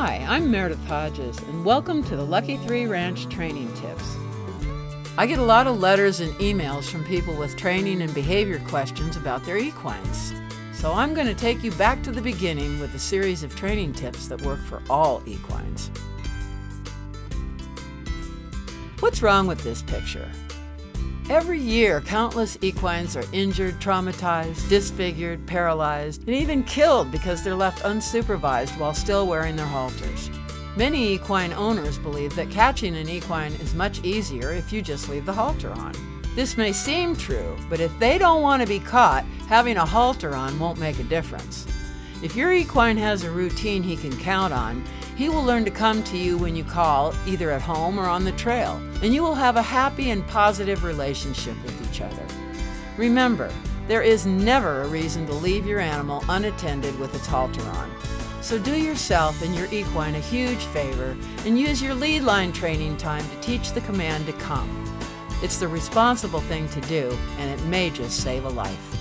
Hi, I'm Meredith Hodges, and welcome to the Lucky Three Ranch Training Tips. I get a lot of letters and emails from people with training and behavior questions about their equines. So I'm going to take you back to the beginning with a series of training tips that work for all equines. What's wrong with this picture? Every year, countless equines are injured, traumatized, disfigured, paralyzed, and even killed because they're left unsupervised while still wearing their halters. Many equine owners believe that catching an equine is much easier if you just leave the halter on. This may seem true, but if they don't want to be caught, having a halter on won't make a difference. If your equine has a routine he can count on, he will learn to come to you when you call, either at home or on the trail, and you will have a happy and positive relationship with each other. Remember, there is never a reason to leave your animal unattended with its halter on. So do yourself and your equine a huge favor and use your lead line training time to teach the command to come. It's the responsible thing to do, and it may just save a life.